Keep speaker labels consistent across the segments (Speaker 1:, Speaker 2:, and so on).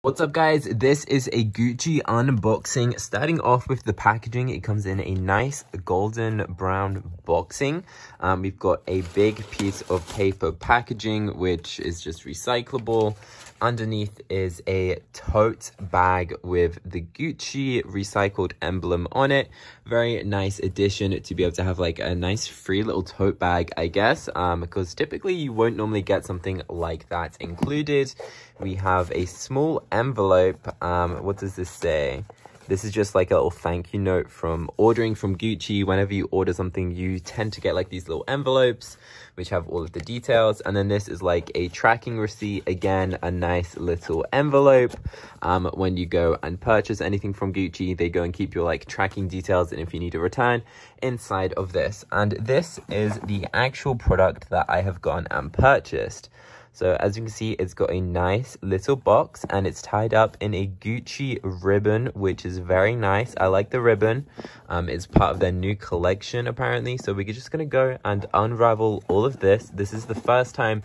Speaker 1: What's up guys, this is a Gucci unboxing. Starting off with the packaging, it comes in a nice golden brown boxing. Um, we've got a big piece of paper packaging, which is just recyclable. Underneath is a tote bag with the Gucci recycled emblem on it. Very nice addition to be able to have like a nice free little tote bag, I guess, um, because typically you won't normally get something like that included. We have a small envelope. Um, what does this say? This is just like a little thank you note from ordering from Gucci. Whenever you order something, you tend to get like these little envelopes, which have all of the details. And then this is like a tracking receipt. Again, a nice little envelope. Um, when you go and purchase anything from Gucci, they go and keep your like tracking details. And if you need a return inside of this. And this is the actual product that I have gone and purchased. So as you can see, it's got a nice little box and it's tied up in a Gucci ribbon, which is very nice. I like the ribbon. Um, it's part of their new collection, apparently. So we're just going to go and unravel all of this. This is the first time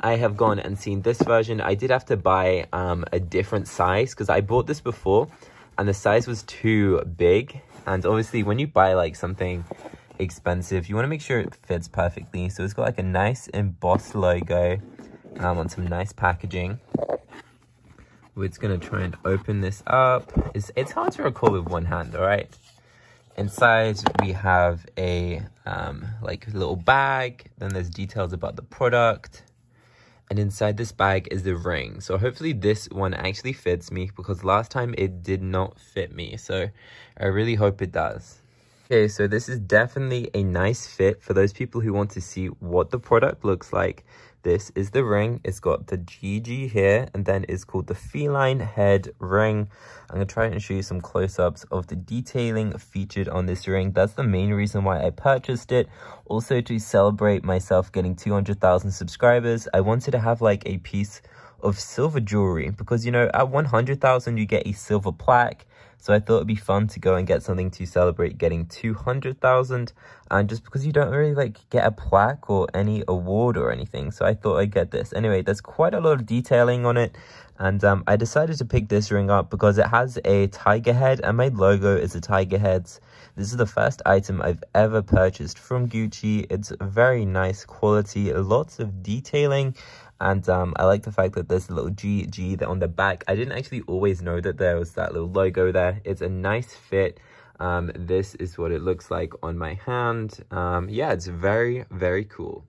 Speaker 1: I have gone and seen this version. I did have to buy um, a different size because I bought this before and the size was too big. And obviously when you buy like something expensive, you want to make sure it fits perfectly. So it's got like a nice embossed logo um, on some nice packaging. We're just gonna try and open this up. It's, it's hard to recall with one hand, all right? Inside we have a um, like little bag. Then there's details about the product. And inside this bag is the ring. So hopefully this one actually fits me because last time it did not fit me. So I really hope it does. Okay, so this is definitely a nice fit for those people who want to see what the product looks like. This is the ring. It's got the GG here, and then it's called the Feline Head Ring. I'm going to try and show you some close-ups of the detailing featured on this ring. That's the main reason why I purchased it. Also, to celebrate myself getting 200,000 subscribers, I wanted to have like a piece of silver jewelry because, you know, at 100,000, you get a silver plaque so I thought it'd be fun to go and get something to celebrate getting 200,000. And just because you don't really like get a plaque or any award or anything. So I thought I'd get this. Anyway, there's quite a lot of detailing on it. And um, I decided to pick this ring up because it has a tiger head and my logo is a tiger head. This is the first item I've ever purchased from Gucci. It's very nice quality, lots of detailing and um, I like the fact that there's a little GG on the back. I didn't actually always know that there was that little logo there. It's a nice fit. Um, this is what it looks like on my hand. Um, yeah, it's very, very cool.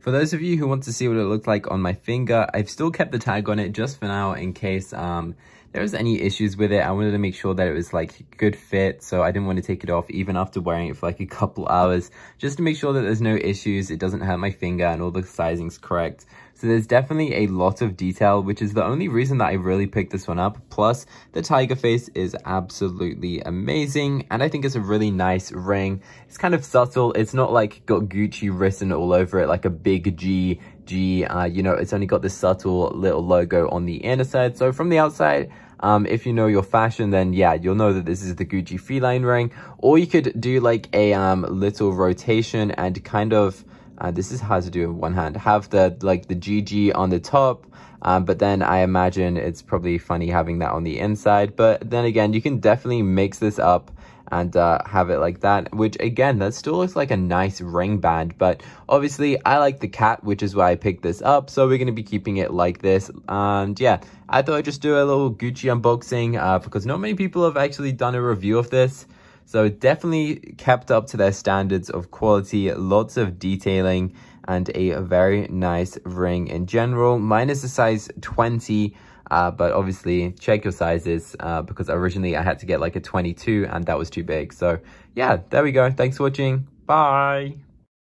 Speaker 1: For those of you who want to see what it looked like on my finger, I've still kept the tag on it just for now in case um, there was any issues with it. I wanted to make sure that it was like good fit, so I didn't want to take it off even after wearing it for like a couple hours, just to make sure that there's no issues, it doesn't hurt my finger and all the sizing's correct. So there's definitely a lot of detail, which is the only reason that I really picked this one up. Plus, the tiger face is absolutely amazing, and I think it's a really nice ring. It's kind of subtle. It's not like got Gucci written all over it like a big G G, uh, you know, it's only got this subtle little logo on the inner side. So from the outside, um, if you know your fashion, then yeah, you'll know that this is the Gucci feline ring. Or you could do like a um, little rotation and kind of, uh, this is how to do in one hand, have the like the GG on the top. Um, but then I imagine it's probably funny having that on the inside. But then again, you can definitely mix this up and uh, have it like that, which again, that still looks like a nice ring band, but obviously I like the cat, which is why I picked this up, so we're going to be keeping it like this, and yeah, I thought I'd just do a little Gucci unboxing, uh, because not many people have actually done a review of this, so definitely kept up to their standards of quality, lots of detailing, and a very nice ring in general. Mine is a size 20, uh, but obviously check your sizes uh, because originally I had to get like a 22 and that was too big. So yeah, there we go. Thanks for watching. Bye.